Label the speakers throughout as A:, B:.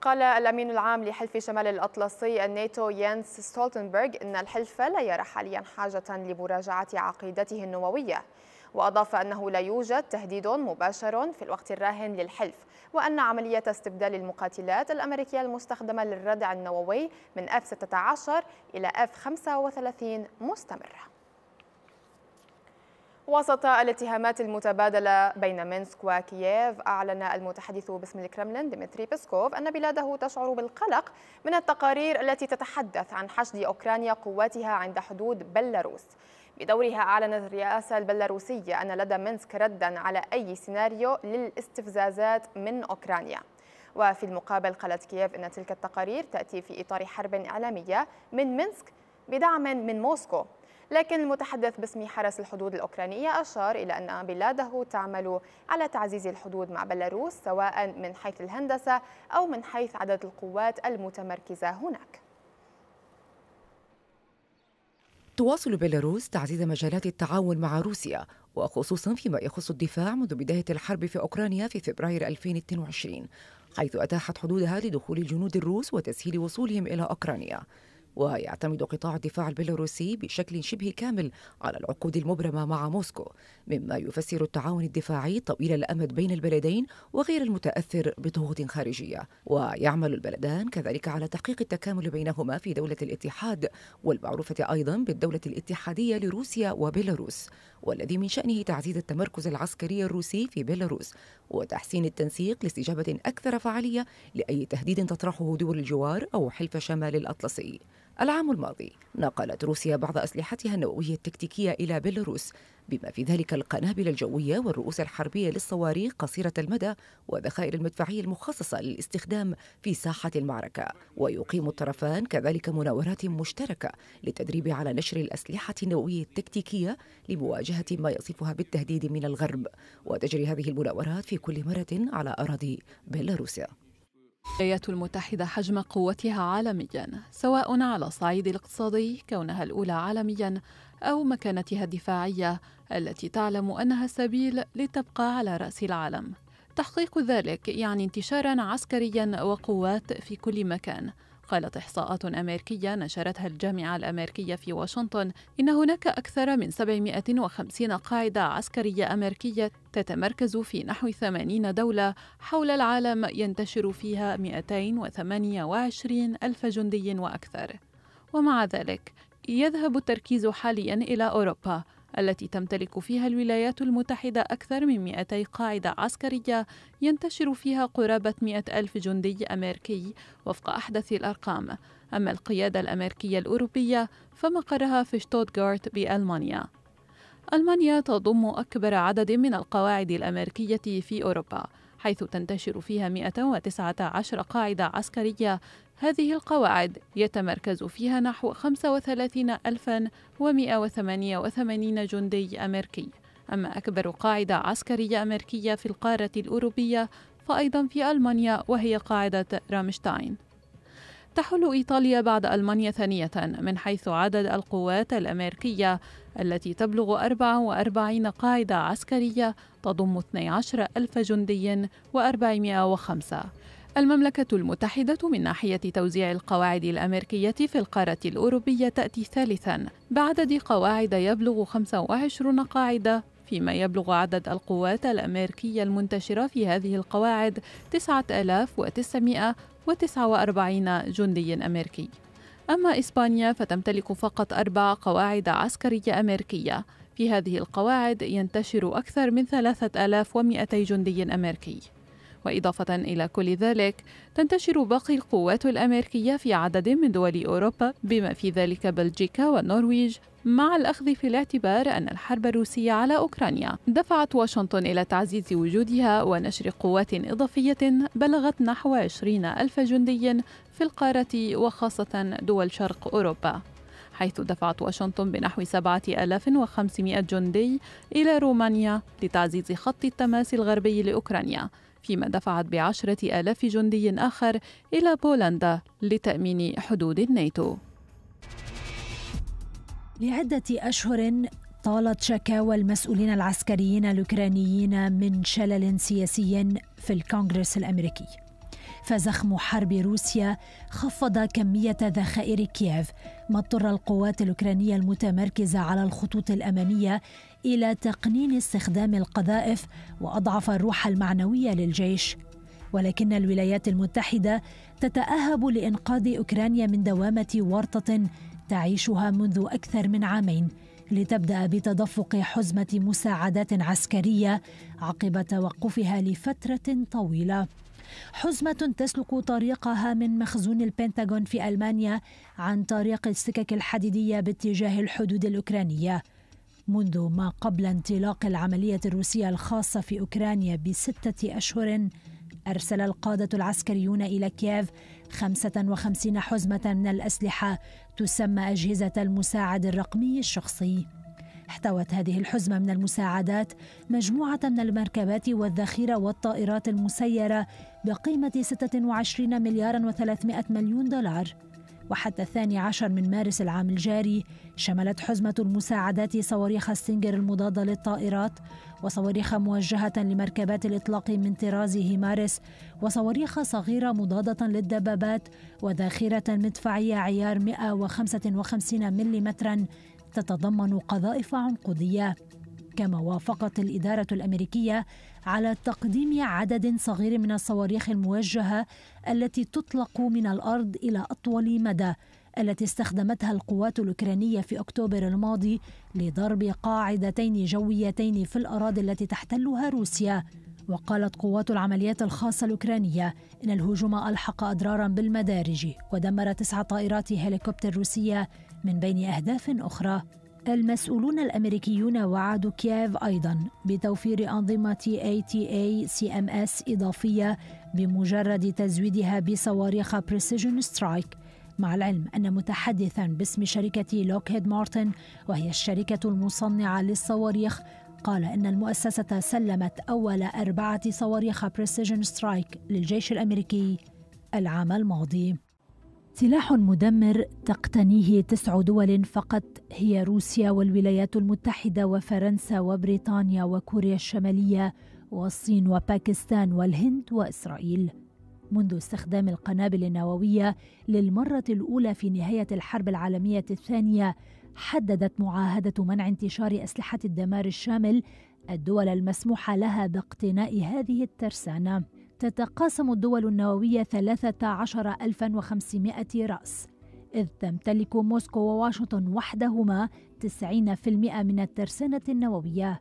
A: قال الأمين العام لحلف شمال الأطلسي الناتو يانس ستولتنبرغ إن الحلف لا يرى حاليا حاجة لمراجعة عقيدته النووية وأضاف أنه لا يوجد تهديد مباشر في الوقت الراهن للحلف وأن عملية استبدال المقاتلات الأمريكية المستخدمة للردع النووي من F-16 إلى F-35 مستمرة. وسط الاتهامات المتبادلة بين مينسك وكييف أعلن المتحدث باسم الكرملين ديمتري بيسكوف أن بلاده تشعر بالقلق من التقارير التي تتحدث عن حشد أوكرانيا قواتها عند حدود بيلاروس. بدورها أعلنت الرئاسة البيلاروسية أن لدى مينسك ردا على أي سيناريو للاستفزازات من أوكرانيا. وفي المقابل قالت كييف أن تلك التقارير تأتي في إطار حرب إعلامية من مينسك بدعم من موسكو. لكن المتحدث باسم حرس الحدود الأوكرانية أشار إلى أن بلاده تعمل على تعزيز الحدود مع بيلاروس سواء من حيث الهندسة أو من حيث عدد القوات المتمركزة هناك.
B: تواصل بيلاروس تعزيز مجالات التعاون مع روسيا وخصوصا فيما يخص الدفاع منذ بداية الحرب في أوكرانيا في فبراير 2022 حيث أتاحت حدودها لدخول الجنود الروس وتسهيل وصولهم إلى أوكرانيا. ويعتمد قطاع الدفاع البيلاروسي بشكل شبه كامل على العقود المبرمة مع موسكو مما يفسر التعاون الدفاعي طويل الأمد بين البلدين وغير المتأثر بضغوط خارجية. ويعمل البلدان كذلك على تحقيق التكامل بينهما في دولة الاتحاد والمعروفة أيضا بالدولة الاتحادية لروسيا وبيلاروس والذي من شأنه تعزيز التمركز العسكري الروسي في بيلاروس وتحسين التنسيق لاستجابة أكثر فعالية لأي تهديد تطرحه دول الجوار أو حلف شمال الأطلسي. العام الماضي. نقلت روسيا بعض أسلحتها النووية التكتيكية إلى بيلاروس بما في ذلك القنابل الجوية والرؤوس الحربية للصواريخ قصيرة المدى وذخائر المدفعية المخصصة للاستخدام في ساحة المعركة. ويقيم الطرفان كذلك مناورات مشتركة للتدريب على نشر الأسلحة النووية التكتيكية لمواجهة ما يصفها بالتهديد من الغرب. وتجري هذه المناورات في كل مرة على أراضي بيلاروسيا.
C: الولايات المتحدة حجم قوتها عالميا سواء على الصعيد الاقتصادي كونها الأولى عالميا أو مكانتها الدفاعية التي تعلم أنها السبيل لتبقى على رأس العالم. تحقيق ذلك يعني انتشارا عسكريا وقوات في كل مكان. قالت إحصاءات أمريكية نشرتها الجامعة الأمريكية في واشنطن إن هناك أكثر من 750 قاعدة عسكرية أمريكية تتمركز في نحو 80 دولة حول العالم ينتشر فيها 228 ألف جندي وأكثر. ومع ذلك يذهب التركيز حاليا إلى أوروبا التي تمتلك فيها الولايات المتحدة أكثر من 200 قاعدة عسكرية ينتشر فيها قرابة 100 ألف جندي أمريكي وفق أحدث الأرقام. أما القيادة الأمريكية الأوروبية فمقرها في شتوتغارت بألمانيا. ألمانيا تضم أكبر عدد من القواعد الأمريكية في أوروبا حيث تنتشر فيها 119 قاعدة عسكرية هذه القواعد يتمركز فيها نحو 35188 جندي أمريكي. أما أكبر قاعدة عسكرية أمريكية في القارة الأوروبية فأيضا في ألمانيا وهي قاعدة رامشتاين. تحل إيطاليا بعد ألمانيا ثانية من حيث عدد القوات الأمريكية التي تبلغ 44 قاعدة عسكرية تضم 12 ألف جندي و405 المملكة المتحدة من ناحية توزيع القواعد الأمريكية في القارة الأوروبية تأتي ثالثاً. بعدد قواعد يبلغ 25 قاعدة فيما يبلغ عدد القوات الأمريكية المنتشرة في هذه القواعد 9949 جندي أمريكي. أما إسبانيا فتمتلك فقط أربع قواعد عسكرية أمريكية. في هذه القواعد ينتشر أكثر من 3200 جندي أمريكي. وإضافة إلى كل ذلك تنتشر باقي القوات الأمريكية في عدد من دول أوروبا بما في ذلك بلجيكا والنرويج مع الأخذ في الاعتبار أن الحرب الروسية على أوكرانيا. دفعت واشنطن إلى تعزيز وجودها ونشر قوات إضافية بلغت نحو 20 ألف جندي في القارة وخاصة دول شرق أوروبا. حيث دفعت واشنطن بنحو 7500 جندي إلى رومانيا لتعزيز خط التماس الغربي لأوكرانيا. فيما دفعت بعشرة آلاف جندي آخر إلى بولندا لتأمين حدود الناتو.
D: لعدة أشهر طالت شكاوى المسؤولين العسكريين الأوكرانيين من شلل سياسي في الكونغرس الأمريكي. فزخم حرب روسيا خفض كمية ذخائر كييف. ما اضطر القوات الأوكرانية المتمركزة على الخطوط الأمامية إلى تقنين استخدام القذائف وأضعف الروح المعنوية للجيش. ولكن الولايات المتحدة تتأهب لإنقاذ أوكرانيا من دوامة ورطة تعيشها منذ أكثر من عامين لتبدأ بتدفق حزمة مساعدات عسكرية عقب توقفها لفترة طويلة. حزمة تسلك طريقها من مخزون البنتاغون في ألمانيا عن طريق السكك الحديدية باتجاه الحدود الأوكرانية. منذ ما قبل انطلاق العملية الروسية الخاصة في أوكرانيا بستة أشهر أرسل القادة العسكريون إلى كييف 55 حزمة من الأسلحة تسمى أجهزة المساعد الرقمي الشخصي. احتوت هذه الحزمة من المساعدات مجموعة من المركبات والذخيرة والطائرات المسيرة بقيمة 26 مليار و300 مليون دولار. وحتى الثاني عشر من مارس العام الجاري شملت حزمة المساعدات صواريخ ستينجر المضادة للطائرات وصواريخ موجهة لمركبات الإطلاق من طراز هيمارس وصواريخ صغيرة مضادة للدبابات وذاخرة مدفعية عيار 155 ملم تتضمن قذائف عنقودية كما وافقت الإدارة الأمريكية على تقديم عدد صغير من الصواريخ الموجهة التي تطلق من الأرض إلى أطول مدى التي استخدمتها القوات الأوكرانية في أكتوبر الماضي لضرب قاعدتين جويتين في الأراضي التي تحتلها روسيا. وقالت قوات العمليات الخاصة الأوكرانية إن الهجوم ألحق أضرارا بالمدارج ودمر تسع طائرات هليكوبتر روسية من بين أهداف أخرى. المسؤولون الأمريكيون وعدوا كييف أيضا بتوفير أنظمة ATACMS إضافية بمجرد تزويدها بصواريخ Precision Strike مع العلم أن متحدثا باسم شركة لوكهيد مارتن وهي الشركة المصنعة للصواريخ قال إن المؤسسة سلمت أول أربعة صواريخ Precision Strike للجيش الأمريكي العام الماضي. سلاح مدمر تقتنيه تسع دول فقط هي روسيا والولايات المتحدة وفرنسا وبريطانيا وكوريا الشمالية والصين وباكستان والهند وإسرائيل. منذ استخدام القنابل النووية للمرة الأولى في نهاية الحرب العالمية الثانية حددت معاهدة منع انتشار أسلحة الدمار الشامل الدول المسموح لها باقتناء هذه الترسانة. تتقاسم الدول النووية 13500 رأس إذ تمتلك موسكو وواشنطن وحدهما 90% من الترسانة النووية.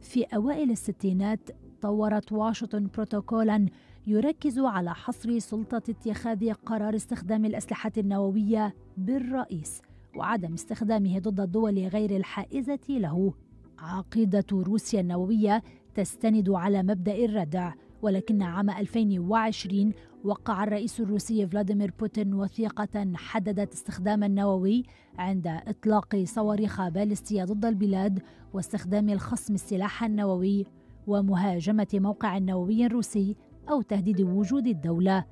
D: في أوائل الستينات طورت واشنطن بروتوكولا يركز على حصر سلطة اتخاذ قرار استخدام الأسلحة النووية بالرئيس. وعدم استخدامه ضد الدول غير الحائزة له. عقيدة روسيا النووية تستند على مبدأ الردع ولكن عام 2020 وقع الرئيس الروسي فلاديمير بوتين وثيقة حددت استخدام النووي عند إطلاق صواريخ باليستية ضد البلاد واستخدام الخصم السلاح النووي ومهاجمة موقع نووي روسي أو تهديد وجود الدولة.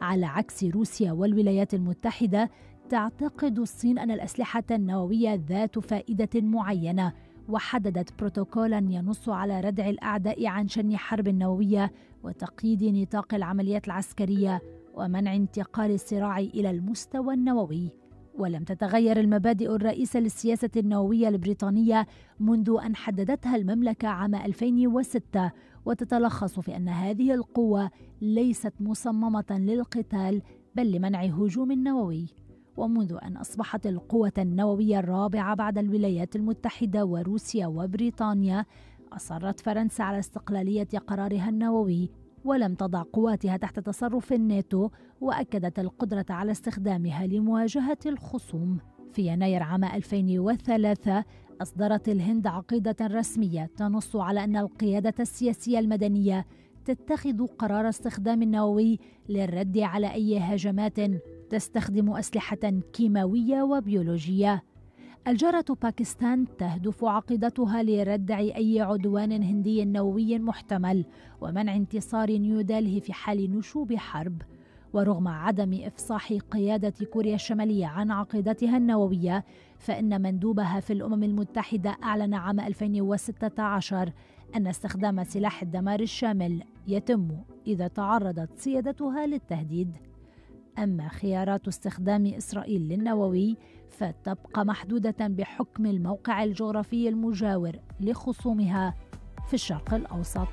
D: على عكس روسيا والولايات المتحدة تعتقد الصين أن الأسلحة النووية ذات فائدة معينة وحددت بروتوكولا ينص على ردع الأعداء عن شن حرب نووية وتقييد نطاق العمليات العسكرية ومنع انتقال الصراع إلى المستوى النووي. ولم تتغير المبادئ الرئيسة للسياسة النووية البريطانية منذ أن حددتها المملكة عام 2006 وتتلخص في أن هذه القوة ليست مصممة للقتال بل لمنع هجوم نووي. ومنذ أن أصبحت القوة النووية الرابعة بعد الولايات المتحدة وروسيا وبريطانيا أصرت فرنسا على استقلالية قرارها النووي ولم تضع قواتها تحت تصرف الناتو وأكدت القدرة على استخدامها لمواجهة الخصوم. في يناير عام 2003 أصدرت الهند عقيدة رسمية تنص على أن القيادة السياسية المدنية تتخذ قرار استخدام النووي للرد على أي هجمات تستخدم أسلحة كيماوية وبيولوجية. الجارة باكستان تهدف عقيدتها لردع أي عدوان هندي نووي محتمل ومنع انتصار نيودلهي في حال نشوب حرب. ورغم عدم إفصاح قيادة كوريا الشمالية عن عقيدتها النووية فإن مندوبها في الأمم المتحدة أعلن عام 2016 أن استخدام سلاح الدمار الشامل يتم إذا تعرضت سيادتها للتهديد أما خيارات استخدام إسرائيل للنووي فتبقى محدودة بحكم الموقع الجغرافي المجاور لخصومها في الشرق الأوسط.